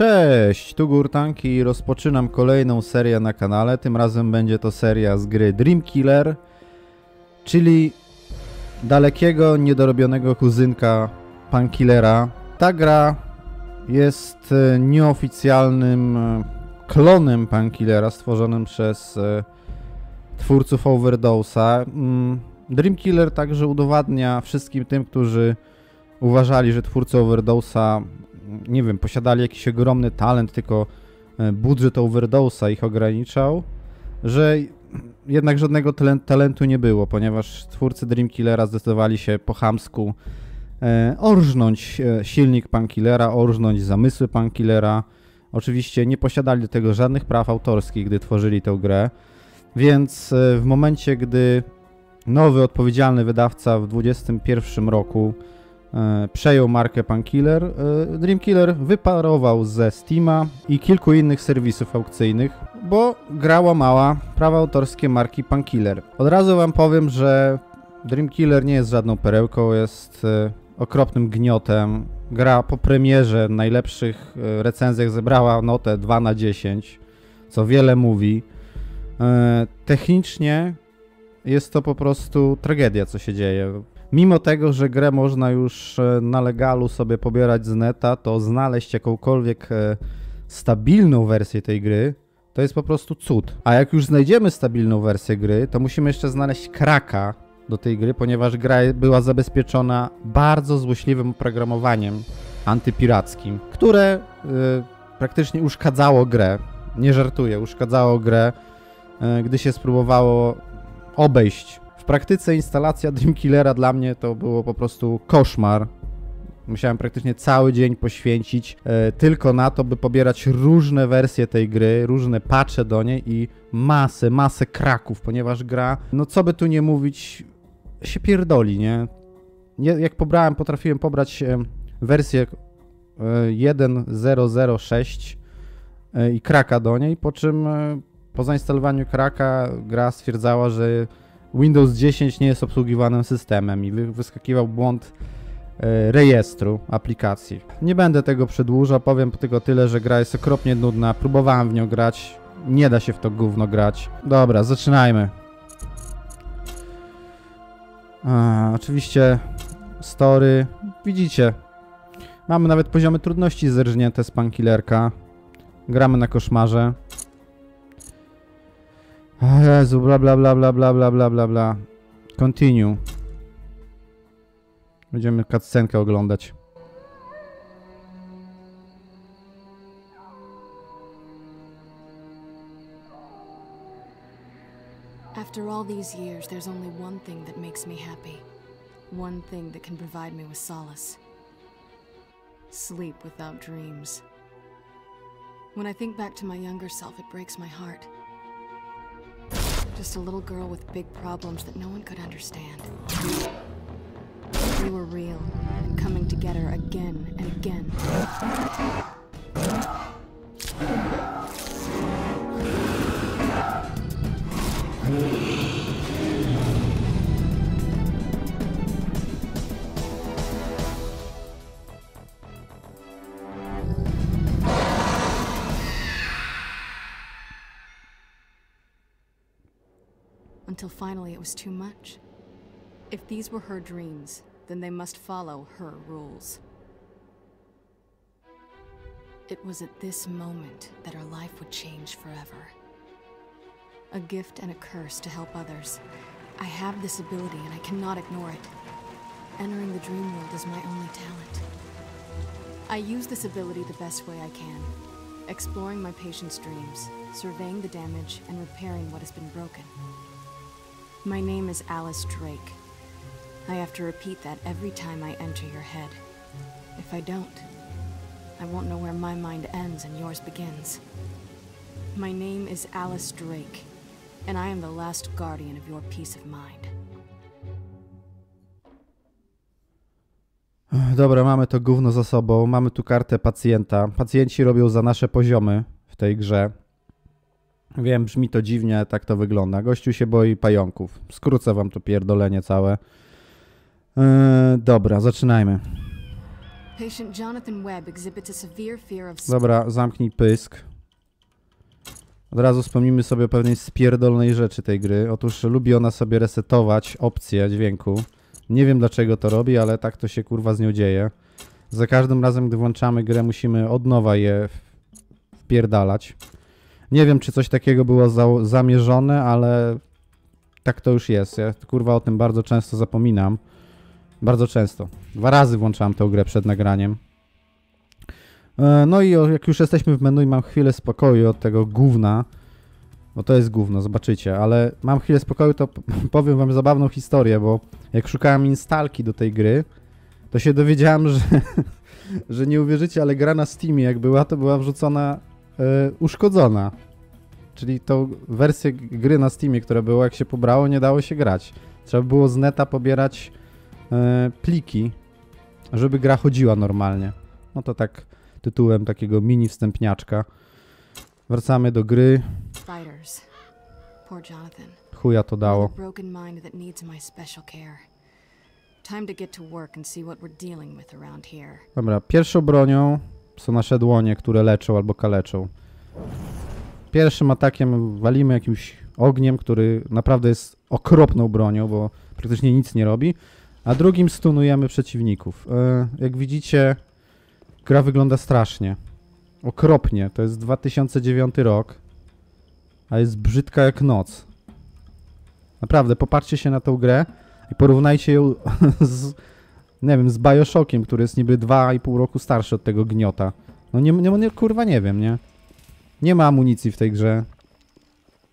Cześć, tu Gurtank i rozpoczynam kolejną serię na kanale. Tym razem będzie to seria z gry Dream Killer, czyli dalekiego, niedorobionego kuzynka Pankillera. Ta gra jest e, nieoficjalnym e, klonem Pankillera stworzonym przez e, twórców Overdose'a. Mm, Dream Killer także udowadnia wszystkim tym, którzy uważali, że twórcy Overdose'a nie wiem, posiadali jakiś ogromny talent, tylko e, budżet Overdose'a ich ograniczał, że jednak żadnego talentu nie było, ponieważ twórcy Dream Killera zdecydowali się po chamsku e, orżnąć e, silnik Pankillera, orżnąć zamysły Pankillera. Oczywiście nie posiadali do tego żadnych praw autorskich, gdy tworzyli tę grę, więc w momencie, gdy nowy, odpowiedzialny wydawca w 2021 roku przejął markę Pankiller, e, Dream Killer wyparował ze Steama i kilku innych serwisów aukcyjnych, bo gra łamała prawa autorskie marki Pankiller. Od razu wam powiem, że Dream Killer nie jest żadną perełką, jest e, okropnym gniotem. Gra po premierze najlepszych recenzjach zebrała notę 2 na 10, co wiele mówi. Technicznie jest to po prostu tragedia, co się dzieje. Mimo tego, że grę można już e, na legalu sobie pobierać z neta, to znaleźć jakąkolwiek e, stabilną wersję tej gry to jest po prostu cud. A jak już znajdziemy stabilną wersję gry, to musimy jeszcze znaleźć kraka do tej gry, ponieważ gra była zabezpieczona bardzo złośliwym oprogramowaniem antypirackim, które y, praktycznie uszkadzało grę. Nie żartuję, uszkadzało grę, y, gdy się spróbowało obejść praktyce instalacja Dream Killera dla mnie to było po prostu koszmar. Musiałem praktycznie cały dzień poświęcić e, tylko na to, by pobierać różne wersje tej gry, różne patche do niej i masę, masę kraków, ponieważ gra, no co by tu nie mówić, się pierdoli, nie? nie jak pobrałem, potrafiłem pobrać e, wersję e, 1.006 e, i kraka do niej, po czym e, po zainstalowaniu kraka gra stwierdzała, że Windows 10 nie jest obsługiwanym systemem i wyskakiwał błąd e, rejestru aplikacji. Nie będę tego przedłużał, powiem tylko tyle, że gra jest okropnie nudna, próbowałem w nią grać, nie da się w to gówno grać. Dobra, zaczynajmy. A, oczywiście story, widzicie, mamy nawet poziomy trudności zerżnięte z Pankillerka. Gramy na koszmarze. Jezu, bla bla bla bla bla bla bla bla bla. Continue. Będziemy cutscenkę oglądać. After all these years, there's only one thing that makes me happy. One thing that can provide me with solace. Sleep without dreams. When I think back to my younger self, it breaks my heart. Just a little girl with big problems that no one could understand. We were real, and coming together again and again. Until finally it was too much. If these were her dreams, then they must follow her rules. It was at this moment that her life would change forever. A gift and a curse to help others. I have this ability and I cannot ignore it. Entering the dream world is my only talent. I use this ability the best way I can. Exploring my patient's dreams, surveying the damage, and repairing what has been broken. My name is Alice Drake. I have to repeat that every time I enter your head. If I don't, I won't know where my mind ends and yours begins. My name is Alice Drake, and I am the last guardian of your peace of mind. Dobra, mamy to gówno za sobą. Mamy tu kartę pacjenta. Pacjenci robią za nasze poziomy w tej grze. Wiem, brzmi to dziwnie, tak to wygląda. Gościu się boi pająków. Skrócę wam to pierdolenie całe. Yy, dobra, zaczynajmy. Dobra, zamknij pysk. Od razu wspomnimy sobie o pewnej spierdolnej rzeczy tej gry. Otóż lubi ona sobie resetować opcje dźwięku. Nie wiem dlaczego to robi, ale tak to się kurwa z nią dzieje. Za każdym razem, gdy włączamy grę, musimy od nowa je wpierdalać. Nie wiem, czy coś takiego było za zamierzone, ale tak to już jest. Ja kurwa o tym bardzo często zapominam. Bardzo często. Dwa razy włączałem tę grę przed nagraniem. E, No i jak już jesteśmy w menu i mam chwilę spokoju od tego gówna, bo to jest gówno, zobaczycie, ale mam chwilę spokoju, to powiem wam zabawną historię, bo jak szukałem instalki do tej gry, to się dowiedziałem, że, że nie uwierzycie, ale gra na Steamie jak była, to była wrzucona uszkodzona. Czyli tą wersję gry na Steamie, która była, jak się pobrało, nie dało się grać. Trzeba było z neta pobierać e, pliki, żeby gra chodziła normalnie. No to tak tytułem takiego mini wstępniaczka. Wracamy do gry. Chuja to dało. Dobra, pierwszą bronią są nasze dłonie, które leczą albo kaleczą. Pierwszym atakiem walimy jakimś ogniem, który naprawdę jest okropną bronią, bo praktycznie nic nie robi. A drugim stunujemy przeciwników. E, jak widzicie, gra wygląda strasznie. Okropnie. To jest 2009 rok, a jest brzydka jak noc. Naprawdę, popatrzcie się na tą grę i porównajcie ją z, nie wiem, z Bioshockiem, który jest niby 2,5 roku starszy od tego gniota. No nie, nie, nie, kurwa nie wiem, nie? Nie ma amunicji w tej grze.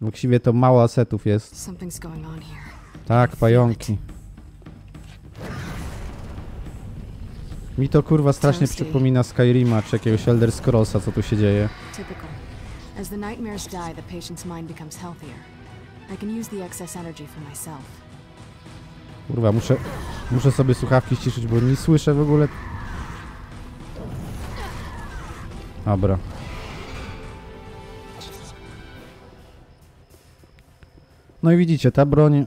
Właściwie to mało asetów jest. Tak, pająki. Mi to kurwa strasznie przypomina Skyrima czy jakiegoś Elder Scrollsa, co tu się dzieje. As the nightmares die, the patient's mind becomes healthier. I can use the excess energy for myself. Kurwa, muszę, muszę sobie słuchawki ściszyć, bo nie słyszę w ogóle. Dobra. No i widzicie, ta broń e,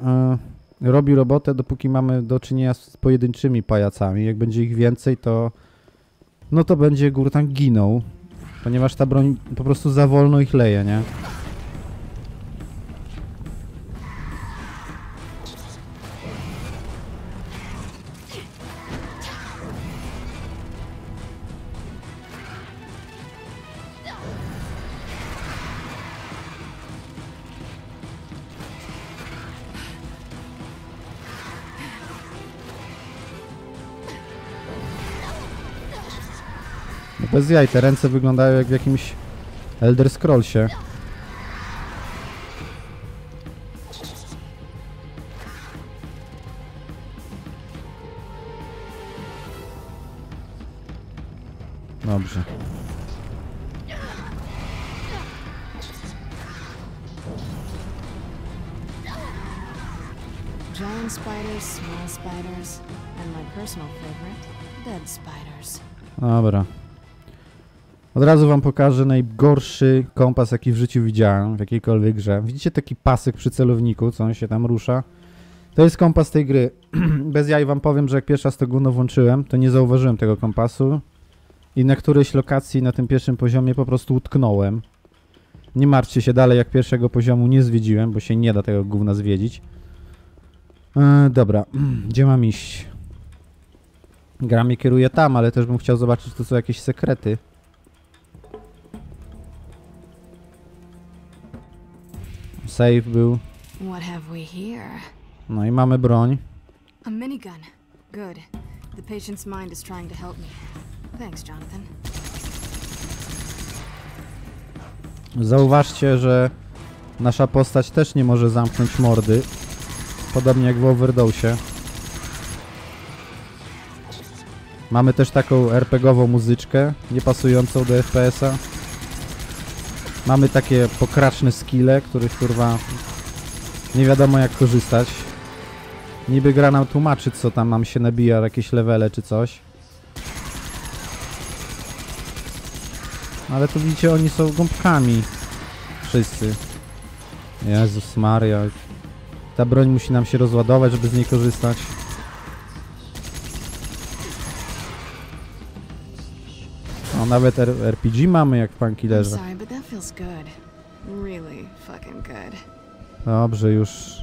robi robotę, dopóki mamy do czynienia z pojedynczymi pajacami. Jak będzie ich więcej, to no to będzie Gurtan ginął, ponieważ ta broń po prostu za wolno ich leje, nie? Bez jaj, te ręce wyglądają jak w jakimś Elder Scrollsie. Dobrze. Giant spiders, small spiders, and my personal favorite, dead spiders. Dobra. Od razu wam pokażę najgorszy kompas, jaki w życiu widziałem w jakiejkolwiek grze. Widzicie taki pasek przy celowniku, co on się tam rusza? To jest kompas tej gry. Bez jaj wam powiem, że jak pierwszy raz to gówno włączyłem, to nie zauważyłem tego kompasu i na którejś lokacji na tym pierwszym poziomie po prostu utknąłem. Nie martwcie się dalej, jak pierwszego poziomu nie zwiedziłem, bo się nie da tego gówna zwiedzić. E, dobra, gdzie mam iść? Gra mnie kieruje tam, ale też bym chciał zobaczyć, czy to są jakieś sekrety. Save był. No i mamy broń. A minigun. Good. The patient's mind is trying to help me. Thanks, Jonathan. Zauważcie, że nasza postać też nie może zamknąć mordy. Podobnie jak w Overdose. Mamy też taką RPGową muzyczkę, niepasującą do FPS-a. Mamy takie pokraczne skille, których kurwa nie wiadomo jak korzystać. Niby gra nam tłumaczy, co tam mam się nabija, jakieś levele czy coś. Ale tu widzicie, oni są gąbkami. Wszyscy. Jezus Maria. Ta broń musi nam się rozładować, żeby z niej korzystać. Nawet RPG mamy jak fucking good. Dobrze, już.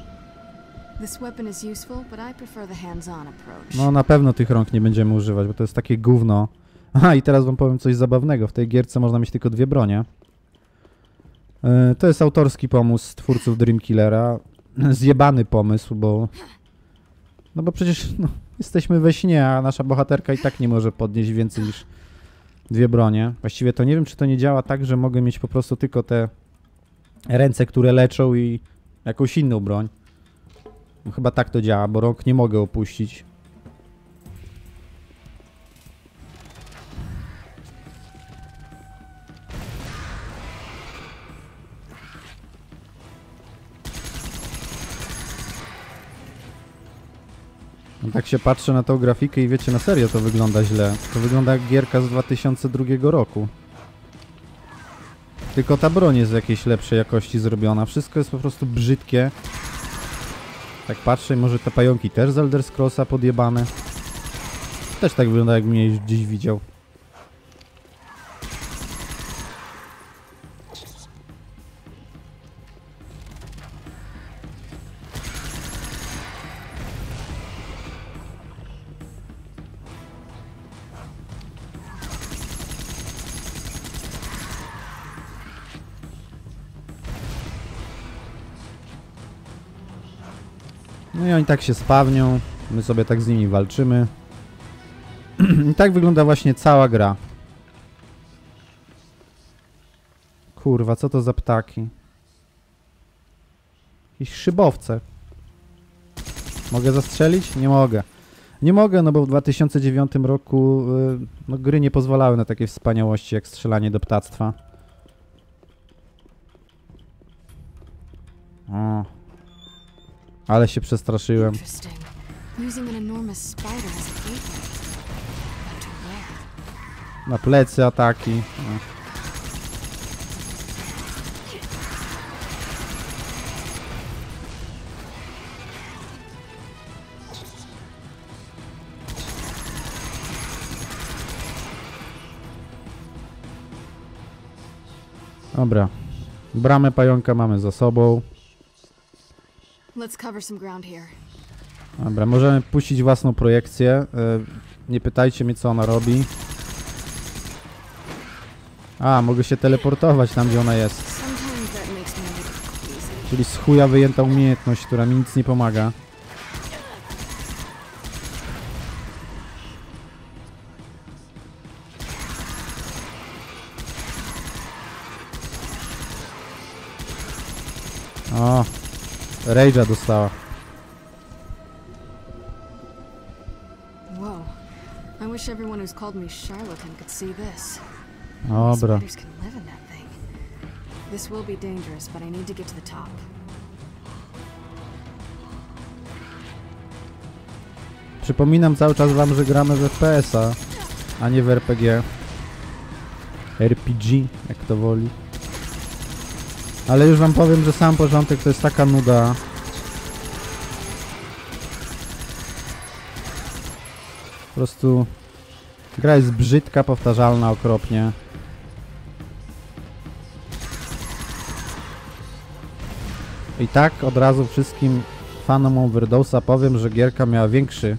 No na pewno tych rąk nie będziemy używać, bo to jest takie gówno. Aha, i teraz wam powiem coś zabawnego. W tej gierce można mieć tylko dwie bronie. Yy, To jest autorski pomysł twórców Dreamkillera. Zjebany pomysł, bo... No bo przecież no, jesteśmy we śnie, a nasza bohaterka i tak nie może podnieść więcej niż dwie bronie. Właściwie to nie wiem, czy to nie działa tak, że mogę mieć po prostu tylko te ręce, które leczą i jakąś inną broń. No, chyba tak to działa, bo rąk nie mogę opuścić. No tak się patrzę na tą grafikę i wiecie, na serio to wygląda źle. To wygląda jak gierka z 2002 roku. Tylko ta broń jest w jakiejś lepszej jakości zrobiona. Wszystko jest po prostu brzydkie. Tak patrzę, może te pająki też z Elder Scrollsa podjebane. Też tak wygląda, jak mnie już gdzieś widział. No i oni tak się spawnią, my sobie tak z nimi walczymy. I tak wygląda właśnie cała gra. Kurwa, co to za ptaki? Jakieś szybowce. Mogę zastrzelić? Nie mogę. Nie mogę, no bo w 2009 roku y, no, gry nie pozwalały na takie wspaniałości jak strzelanie do ptactwa. O. Ale się przestraszyłem. Na plecy ataki. O. Dobra. Bramę pająka mamy za sobą. Let's cover some ground here. Dobra, możemy puścić własną projekcję. E, Nie pytajcie mnie, co ona robi. A, mogę się teleportować tam, gdzie ona jest. Czyli z chuja wyjęta umiejętność, która mi nic nie pomaga. Rage'a dostała. Whoa. I wish everyone who's called me charlatan could see this. Dobra. Thing. This will be dangerous, but I need to get to the top. Przypominam cały czas wam, że gramy w FPS-a, a nie w RPG. RPG, jak to woli. Ale już wam powiem, że sam początek to jest taka nuda. Prostu gra jest brzydka, powtarzalna okropnie. I tak od razu wszystkim fanom Overdose'a powiem, że gierka miała większy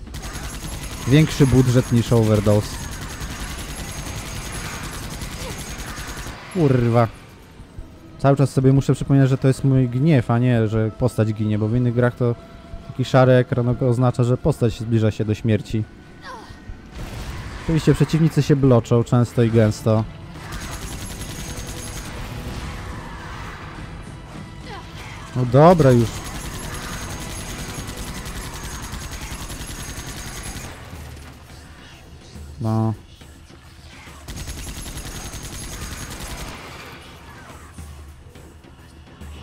większy budżet niż Overdose. Kurwa. Cały czas sobie muszę przypominać, że to jest mój gniew, a nie, że postać ginie, bo w innych grach to taki szary ekran oznacza, że postać zbliża się do śmierci. Oczywiście przeciwnicy się bloczą często i gęsto. No dobra już. No.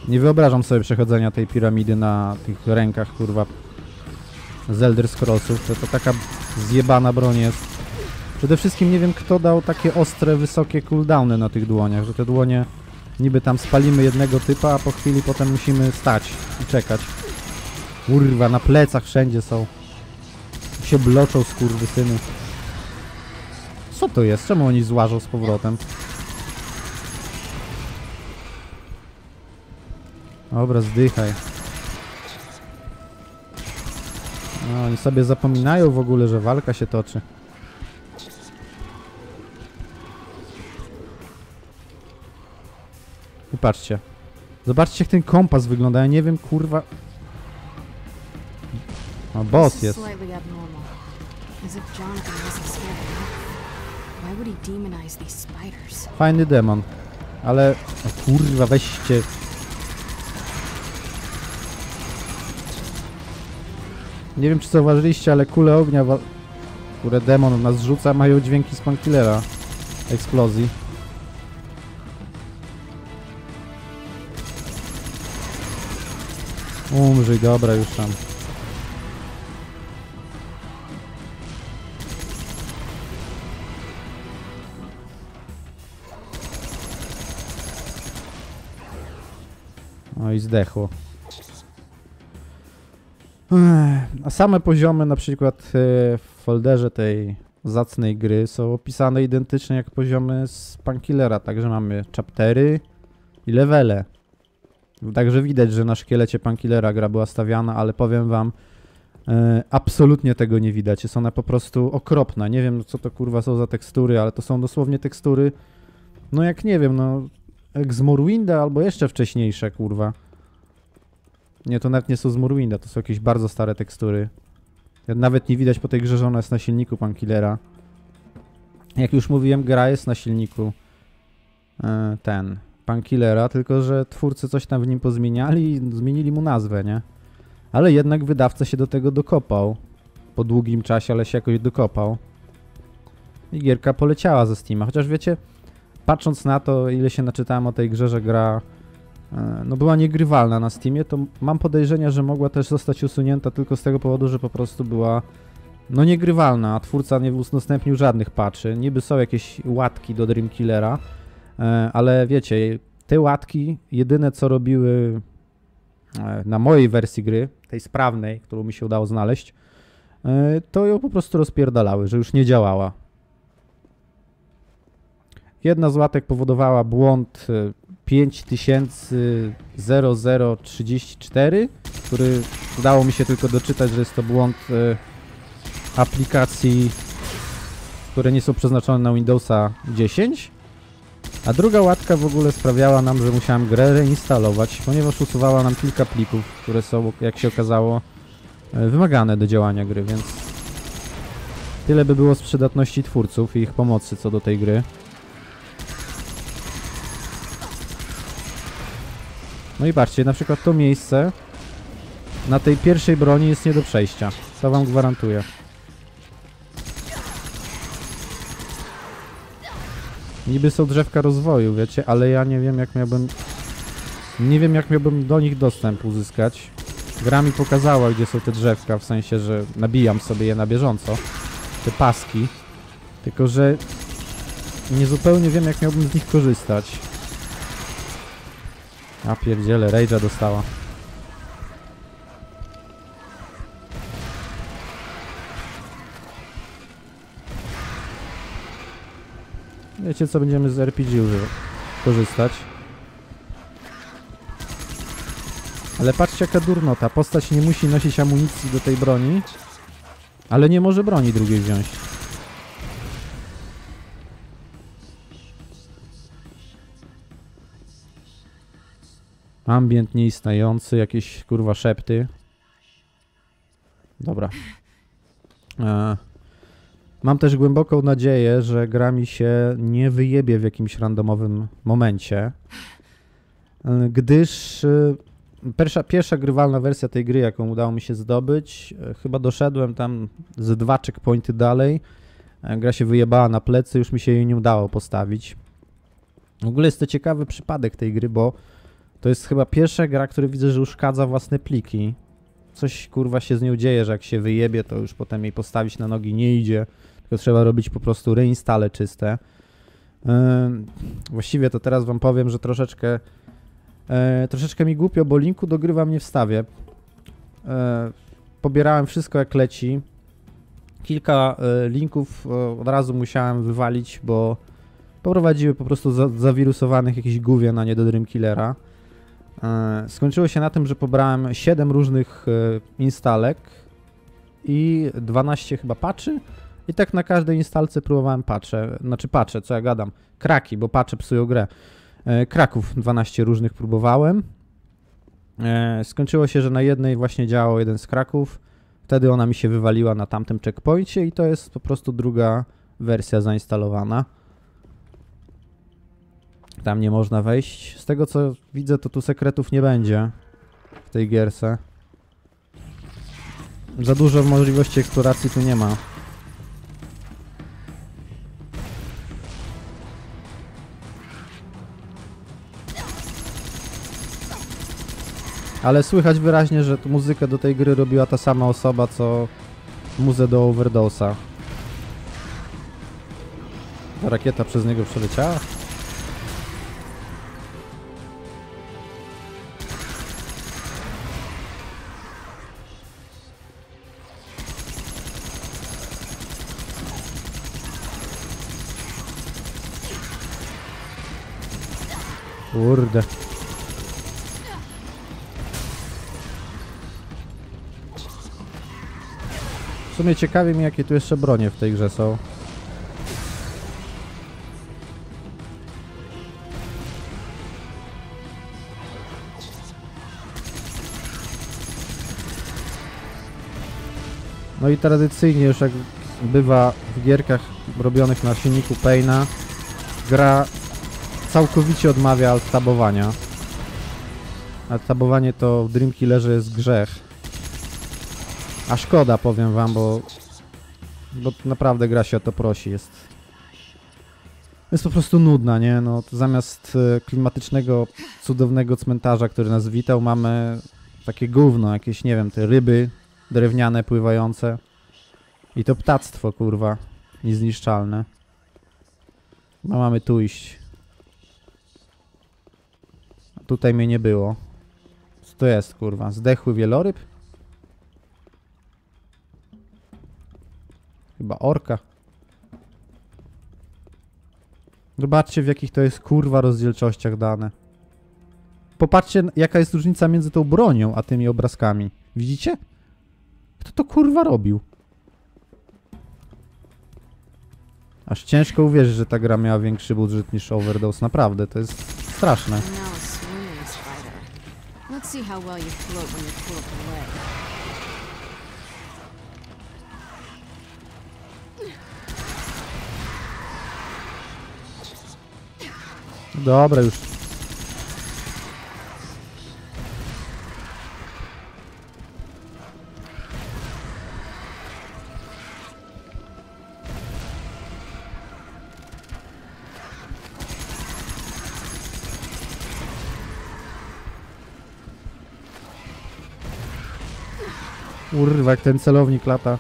Nie wyobrażam sobie przechodzenia tej piramidy na tych rękach, kurwa, z Elder Scrollsów. To, to taka zjebana broń jest. Przede wszystkim nie wiem, kto dał takie ostre, wysokie cooldowny na tych dłoniach, że te dłonie niby tam spalimy jednego typa, a po chwili potem musimy stać i czekać. Kurwa, na plecach wszędzie są. się bloczą skurwysyny. Co to jest? Czemu oni złażą z powrotem? Dobra, zdychaj. No, oni sobie zapominają w ogóle, że walka się toczy. I patrzcie. Zobaczcie jak ten kompas wygląda, ja nie wiem kurwa... O, boss jest. Fajny demon. Ale... O kurwa, weźcie... Nie wiem czy zauważyliście, ale kule ognia, które demon nas rzuca, mają dźwięki z Pankillera. Eksplozji. Umrzyj, dobra, już tam. No i zdechło. Ech, A same poziomy, na przykład e, w folderze tej zacnej gry są opisane identycznie jak poziomy z Pankillera, także mamy chaptery i levele. Także widać, że na szkielecie Pankillera gra była stawiana, ale powiem wam, e, absolutnie tego nie widać. Jest ona po prostu okropna. Nie wiem, co to kurwa są za tekstury, ale to są dosłownie tekstury, no jak nie wiem, no jak z Morwinda albo jeszcze wcześniejsze, kurwa. Nie, to nawet nie są z Morwinda, to są jakieś bardzo stare tekstury. Nawet nie widać po tej grze, że ona jest na silniku Pankillera. Jak już mówiłem, gra jest na silniku e, ten, Pankillera, tylko że twórcy coś tam w nim pozmieniali i zmienili mu nazwę, nie? Ale jednak wydawca się do tego dokopał. Po długim czasie, ale się jakoś dokopał. I gierka poleciała ze Steama. Chociaż wiecie, patrząc na to, ile się naczytałem o tej grze, że gra e, no była niegrywalna na Steamie, to mam podejrzenia, że mogła też zostać usunięta tylko z tego powodu, że po prostu była no niegrywalna, a twórca nie udostępnił żadnych patchy. Niby są jakieś łatki do Dream Killera, ale wiecie, te łatki jedyne co robiły e, na mojej wersji gry, tej sprawnej, którą mi się udało znaleźć, e, to ją po prostu rozpierdalały, że już nie działała. Jedna z łatek powodowała błąd e, 500034, który udało mi się tylko doczytać, że jest to błąd e, aplikacji, które nie są przeznaczone na Windowsa 10. A druga łatka w ogóle sprawiała nam, że musiałem grę reinstalować, ponieważ usuwała nam kilka plików, które są, jak się okazało, e, wymagane do działania gry, więc tyle by było z przydatności twórców i ich pomocy co do tej gry. No i patrzcie, na przykład to miejsce na tej pierwszej broni jest nie do przejścia. To wam gwarantuję. Niby są drzewka rozwoju, wiecie, ale ja nie wiem jak miałbym... Nie wiem jak miałbym do nich dostęp uzyskać. Gra mi pokazała gdzie są te drzewka, w sensie, że nabijam sobie je na bieżąco. Te paski. Tylko, że nie zupełnie wiem jak miałbym z nich korzystać. A pierdziele, Rage'a dostała. Wiecie co, będziemy z RPG używać, korzystać. Ale patrzcie jaka durnota, postać nie musi nosić amunicji do tej broni, ale nie może broni drugiej wziąć. Ambient nieistniejący, jakieś kurwa szepty. Dobra. E, mam też głęboką nadzieję, że gra mi się nie wyjebie w jakimś randomowym momencie, gdyż e, pierwsza, pierwsza grywalna wersja tej gry, jaką udało mi się zdobyć, e, chyba doszedłem tam z dwa checkpointy dalej. E, gra się wyjebała na plecy, już mi się jej nie udało postawić. W ogóle jest to ciekawy przypadek tej gry, bo to jest chyba pierwsza gra, która widzę, że uszkadza własne pliki. Coś kurwa się z nią dzieje, że jak się wyjebie, to już potem jej postawić na nogi nie idzie. Tylko trzeba robić po prostu reinstale czyste. Właściwie to teraz wam powiem, że troszeczkę e, troszeczkę mi głupio, bo linku do gry wam. E, pobierałem wszystko jak leci. Kilka e, linków od razu musiałem wywalić, bo poprowadziły po prostu za, zawirusowanych jakichś gówien na nie do Dreamkillera. E, skończyło się na tym, że pobrałem 7 różnych e, instalek i 12 chyba patchy i tak na każdej instalce próbowałem patche, znaczy patche, co ja gadam, kraki, bo patche psują grę. E, Kraków 12 różnych próbowałem. E, Skończyło się, że na jednej właśnie działał jeden z kraków. Wtedy ona mi się wywaliła na tamtym checkpoincie i to jest po prostu druga wersja zainstalowana. Tam nie można wejść. Z tego co widzę, to tu sekretów nie będzie w tej gierce. Za dużo możliwości eksploracji tu nie ma. Ale słychać wyraźnie, że muzykę do tej gry robiła ta sama osoba, co muzę do Overdose'a. Ta rakieta przez niego przeleciała? Kurde. W sumie ciekawi mnie, jakie tu jeszcze bronie w tej grze są. No i tradycyjnie już jak bywa w gierkach robionych na silniku Paina, gra całkowicie odmawia alt-tabowania. Alt-tabowanie to w Dreamkillerze jest grzech. A szkoda, powiem wam, bo, bo naprawdę gra się o to prosi. Jest, jest po prostu nudna, nie? No, zamiast e, klimatycznego, cudownego cmentarza, który nas witał, mamy takie gówno, jakieś, nie wiem, te ryby drewniane pływające. I to ptactwo, kurwa, niezniszczalne. No mamy tu iść. Tutaj mnie nie było. Co to jest, kurwa? Zdechły wieloryb? Chyba orka. Zobaczcie w jakich to jest kurwa rozdzielczościach dane. Popatrzcie jaka jest różnica między tą bronią a tymi obrazkami. Widzicie? Kto to kurwa robił? Aż ciężko uwierzyć, że ta gra miała większy budżet niż Overdose. Naprawdę, to jest straszne. Let's see how well you float when you pull up the leg. Dobra, już. Kurwa, jak ten celownik lata.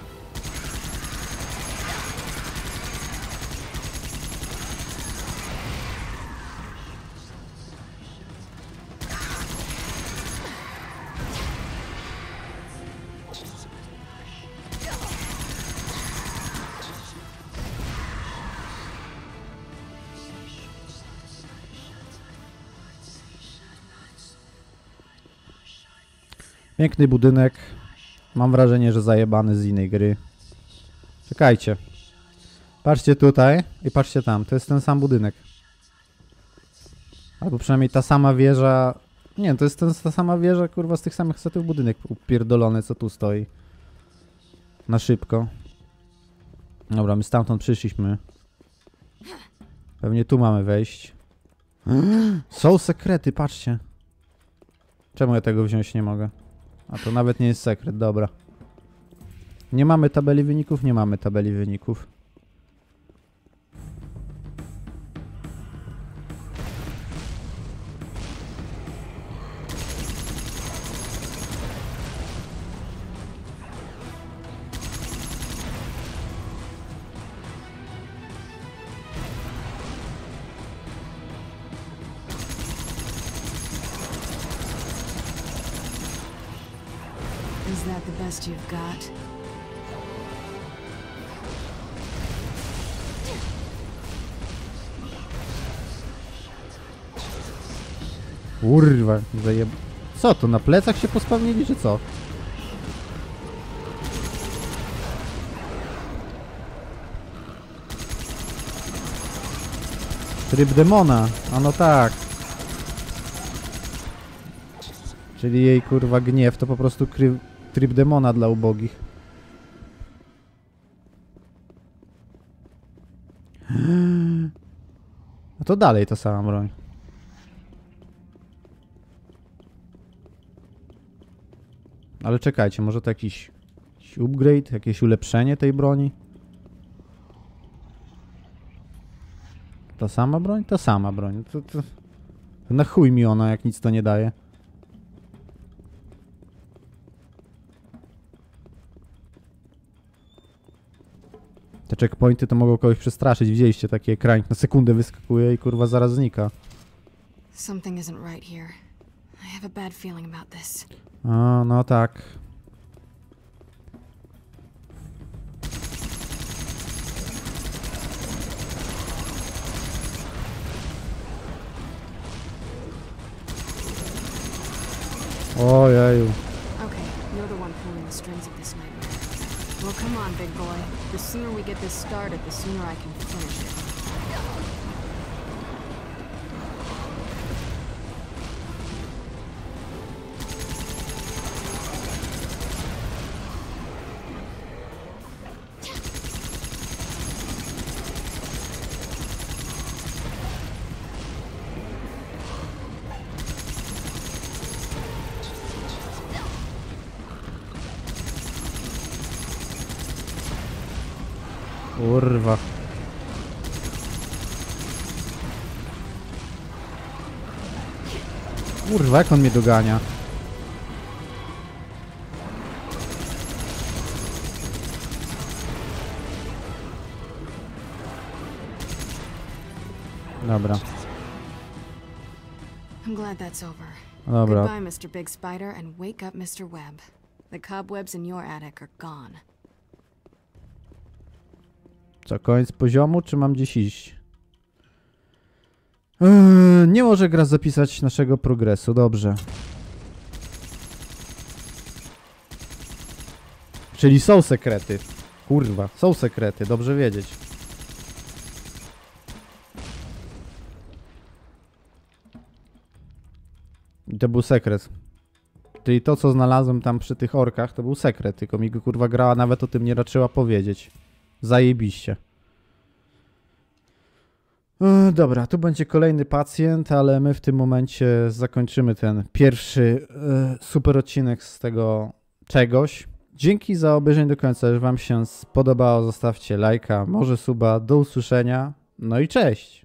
Piękny budynek. Mam wrażenie, że zajebany z innej gry. Czekajcie. Patrzcie tutaj i patrzcie tam. To jest ten sam budynek. Albo przynajmniej ta sama wieża. Nie, to jest ten, ta sama wieża, kurwa, z tych samych setów budynek upierdolony, co tu stoi. Na szybko. Dobra, my stamtąd przyszliśmy. Pewnie tu mamy wejść. Są sekrety, patrzcie. Czemu ja tego wziąć nie mogę? A to nawet nie jest sekret, dobra. Nie mamy tabeli wyników, nie mamy tabeli wyników. that the best you've got? Kurwa, zajeb... Co, to na plecach się pospawnili, czy co? Tryb demona, ano tak. Czyli jej kurwa gniew to po prostu kry tryb demona dla ubogich. A to dalej ta sama broń. Ale czekajcie, może to jakiś, jakiś upgrade, jakieś ulepszenie tej broni? Ta sama broń? Ta sama broń. To, to na chuj mi ona, jak nic to nie daje. Te checkpointy to mogą kogoś przestraszyć. Widzieliście taki ekranik na sekundę wyskakuje i kurwa zaraz znika. Something isn't right here. I have a bad feeling about this. A, no tak. Ojeju. Okay, you're the one pulling the strings of this. Well, come on, big boy. The sooner we get this started, the sooner I can finish it. Kurwa, jak on mnie dogania? Dobra, I'm glad that's over. dobra. Goodbye, Mr. Big Spider, and wake up, Mr. Webb. The cobwebs in your attic are gone. Co, koniec poziomu, czy mam gdzieś iść? Eee, nie może gra zapisać naszego progresu, dobrze. Czyli są sekrety. Kurwa, są sekrety, dobrze wiedzieć. I to był sekret. Czyli to, co znalazłem tam przy tych orkach, to był sekret, tylko mi kurwa grała nawet o tym nie raczyła powiedzieć. Zajebiście. E, Dobra, tu będzie kolejny pacjent, ale my w tym momencie zakończymy ten pierwszy e, super odcinek z tego czegoś. Dzięki za obejrzenie do końca. Jeżeli Wam się spodobało, zostawcie lajka, może suba. Do usłyszenia. No i cześć!